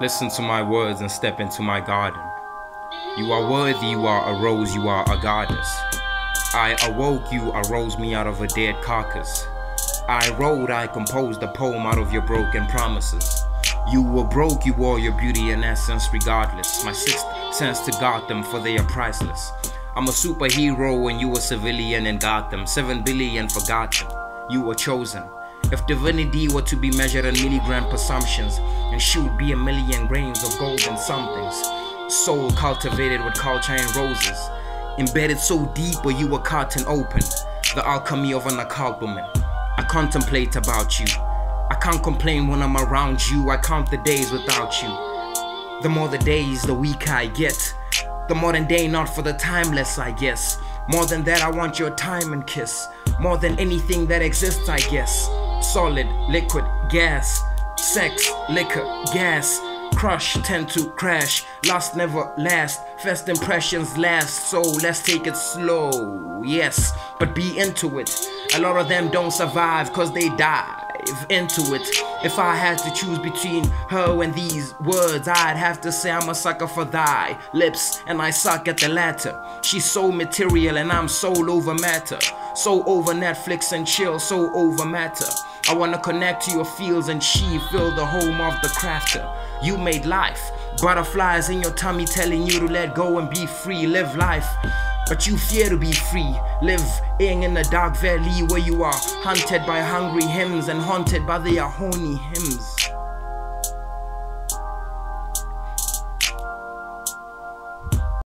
Listen to my words and step into my garden. You are worthy, you are a rose, you are a goddess. I awoke, you arose me out of a dead carcass. I wrote, I composed a poem out of your broken promises. You were broke, you wore your beauty and essence regardless. My sixth sense to Gotham, for they are priceless. I'm a superhero and you a civilian in Gotham. Seven billion forgotten, you were chosen. If divinity were to be measured in milligram presumptions, and she would be a million grains of gold and somethings. Soul cultivated with culture and roses, embedded so deep where you were cut and open. The alchemy of an occult woman. I contemplate about you. I can't complain when I'm around you. I count the days without you. The more the days, the weaker I get. The modern day, not for the timeless, I guess. More than that, I want your time and kiss. More than anything that exists, I guess. Solid, liquid, gas, sex, liquor, gas. Crush, tend to crash. Last never last. First impressions last. So let's take it slow. Yes, but be into it. A lot of them don't survive cause they dive into it. If I had to choose between her and these words, I'd have to say I'm a sucker for thy lips, and I suck at the latter. She's so material, and I'm soul over matter. So over Netflix and chill, so over matter. I wanna connect to your fields and she fill the home of the crafter. You made life, butterflies in your tummy telling you to let go and be free, live life. But you fear to be free, live in a dark valley where you are hunted by hungry hymns and haunted by their horny hymns.